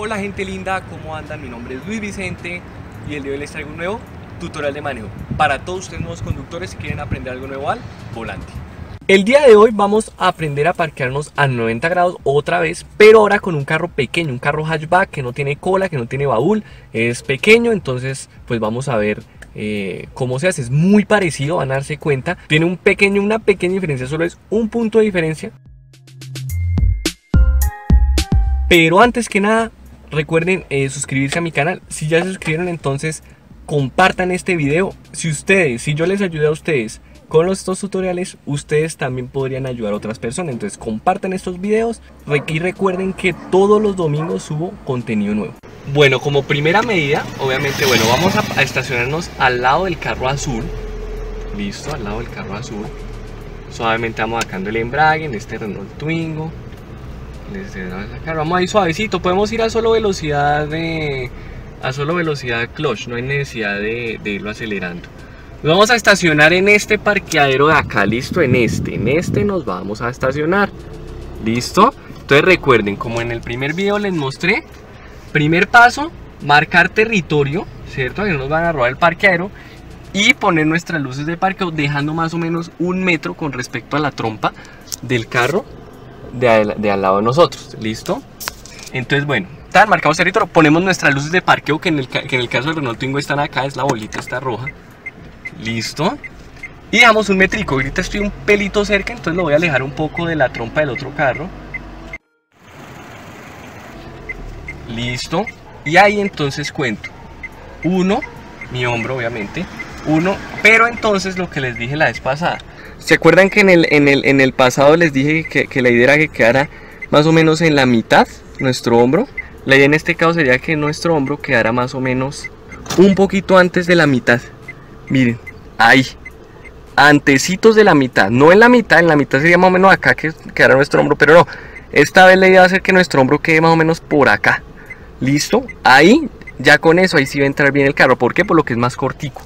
Hola gente linda, ¿cómo andan? Mi nombre es Luis Vicente y el día de hoy les traigo un nuevo tutorial de manejo para todos ustedes nuevos conductores que quieren aprender algo nuevo al volante. El día de hoy vamos a aprender a parquearnos a 90 grados otra vez, pero ahora con un carro pequeño, un carro hatchback que no tiene cola, que no tiene baúl, es pequeño, entonces pues vamos a ver eh, cómo se hace, es muy parecido, van a darse cuenta, tiene un pequeño, una pequeña diferencia, solo es un punto de diferencia. Pero antes que nada, recuerden eh, suscribirse a mi canal. Si ya se suscribieron, entonces compartan este video. Si ustedes, si yo les ayudé a ustedes con estos tutoriales, ustedes también podrían ayudar a otras personas. Entonces compartan estos videos y recuerden que todos los domingos subo contenido nuevo. Bueno, como primera medida, obviamente, bueno, vamos a, estacionarnos al lado del carro azul. Listo, al lado del carro azul. Suavemente vamos sacando el embrague en este Renault Twingo. Vamos ahí suavecito, podemos ir a solo velocidad de a solo velocidad clutch, no hay necesidad de, irlo acelerando. Nos vamos a estacionar en este parqueadero de acá, listo, en este, en este nos vamos a estacionar, listo. Entonces recuerden, como en el primer video les mostré, primer paso, marcar territorio, ¿cierto? Que no nos van a robar el parqueadero y poner nuestras luces de parqueo dejando más o menos un metro con respecto a la trompa del carro de al, lado de nosotros, ¿listo? Entonces, bueno, tan marcamos territorio, ponemos nuestras luces de parqueo que en el, que en el caso del Renault Twingo están acá, es la bolita esta roja, ¿listo? Y damos un metrico, ahorita estoy un pelito cerca, entonces lo voy a alejar un poco de la trompa del otro carro. Listo. Y ahí entonces cuento. Uno, mi hombro obviamente. Uno, pero entonces lo que les dije la vez pasada ¿Se acuerdan que en el, en el, en el pasado les dije que, la idea era que quedara más o menos en la mitad nuestro hombro? La idea en este caso sería que nuestro hombro quedara más o menos un poquito antes de la mitad. Miren, ahí. Antecitos de la mitad. No en la mitad, en la mitad sería más o menos acá que quedara nuestro hombro. Pero no, esta vez la idea va a ser que nuestro hombro quede más o menos por acá. ¿Listo? Ahí, ya con eso, ahí sí va a entrar bien el carro. ¿Por qué? Por lo que es más cortico.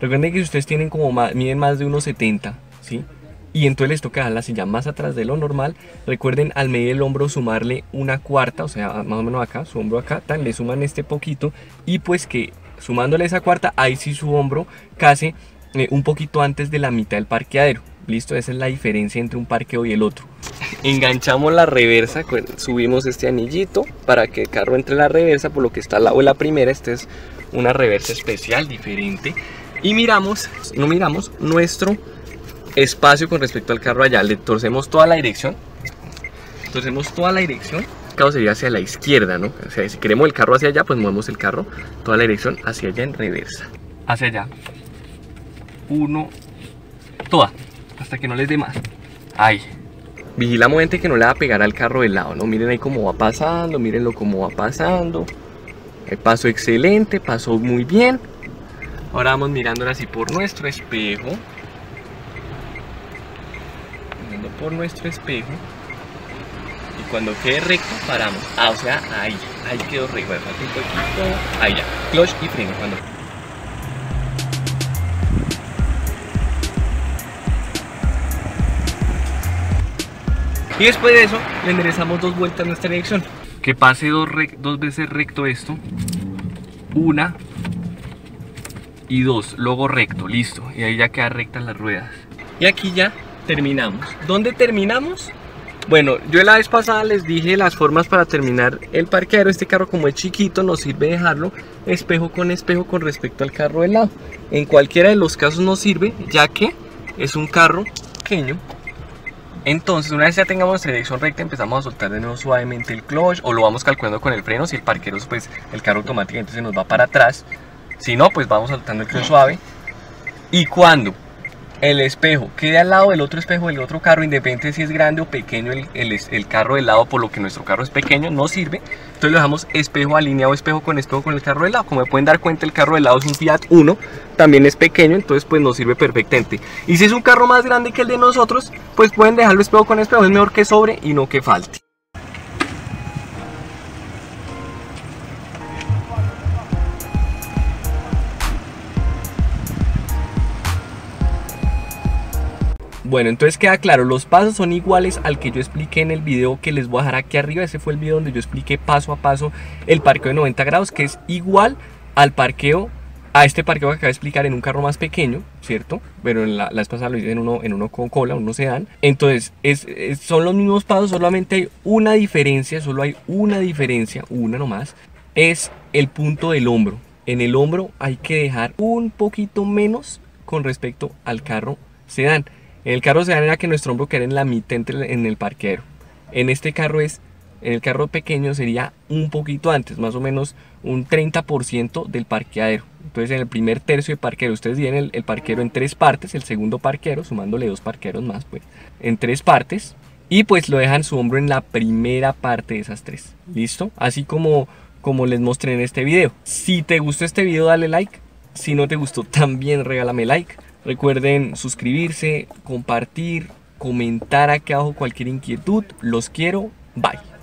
Recuerden que si ustedes tienen como más, miden más de 1,70, ¿sí? Y entonces les toca dejar la silla más atrás de lo normal. Recuerden al medir el hombro sumarle una cuarta, o sea, más o menos acá, su hombro acá, tan, le suman este poquito. Y pues que sumándole esa cuarta, ahí sí su hombro casi eh, un poquito antes de la mitad del parqueadero. Listo, esa es la diferencia entre un parqueo y el otro. Enganchamos la reversa, subimos este anillito para que el carro entre en la reversa, por lo que está al lado de la primera, esta es una reversa especial, diferente y miramos, no miramos nuestro espacio con respecto al carro allá, le torcemos toda la dirección, torcemos toda la dirección, el carro sería hacia la izquierda, ¿no? O sea, si queremos el carro hacia allá, pues movemos el carro toda la dirección hacia allá en reversa, hacia allá, uno, toda, hasta que no les dé más, ahí, vigilamos gente que no le va a pegar al carro del lado, ¿no? Miren ahí cómo va pasando, mírenlo cómo va pasando, el paso excelente, pasó muy bien, Ahora vamos mirando así por nuestro espejo. Mirando por nuestro espejo. Y cuando quede recto, paramos. Ah, o sea, ahí. Ahí quedó recto. un poquito. Ahí ya. Clutch y freno. Cuando Y después de eso, le enderezamos dos vueltas a nuestra dirección. Que pase dos, dos veces recto esto. Una, y dos, luego recto, listo. Y ahí ya quedan rectas las ruedas. Y aquí ya terminamos. ¿Dónde terminamos? Bueno, yo la vez pasada les dije las formas para terminar el parqueadero. Este carro como es chiquito nos sirve dejarlo espejo con espejo con respecto al carro de lado. En cualquiera de los casos nos sirve ya que es un carro pequeño. Entonces una vez ya tengamos nuestra dirección recta empezamos a soltar de nuevo suavemente el clutch o lo vamos calculando con el freno. Si el parquero pues el carro automáticamente se nos va para atrás si no, pues vamos saltando el clutch suave. Y cuando el espejo quede al lado del otro espejo del otro carro, independiente si es grande o pequeño el, el, carro del lado, por lo que nuestro carro es pequeño, no sirve. Entonces lo dejamos espejo alineado, espejo con espejo con el carro del lado. Como pueden dar cuenta, el carro del lado es un Fiat 1, también es pequeño, entonces pues nos sirve perfectamente. Y si es un carro más grande que el de nosotros, pues pueden dejarlo espejo con espejo, es mejor que sobre y no que falte. Bueno, entonces queda claro, los pasos son iguales al que yo expliqué en el video que les voy a dejar aquí arriba. Ese fue el video donde yo expliqué paso a paso el parqueo de 90 grados, que es igual al parqueo, a este parqueo que acabo de explicar en un carro más pequeño, ¿cierto? Pero en la, la vez pasada lo hice en uno, en uno con cola, uno sedán. Entonces, es, es- son los mismos pasos, solamente hay una diferencia, solo hay una diferencia, una nomás, es el punto del hombro. En el hombro hay que dejar un poquito menos con respecto al carro sedán. En el carro sedán era que nuestro hombro queda en la mitad en el parqueadero. En este carro es, en el carro pequeño sería un poquito antes, más o menos un 30% del parqueadero. Entonces en el primer tercio de parqueadero, ustedes dividen el, el parqueadero en tres partes, el segundo parqueadero, sumándole dos parqueaderos más, pues, en tres partes. Y pues lo dejan su hombro en la primera parte de esas tres. ¿Listo? Así como, como les mostré en este video. Si te gustó este video, dale like. Si no te gustó, también regálame like. Recuerden suscribirse, compartir, comentar aquí abajo cualquier inquietud. Los quiero. Bye.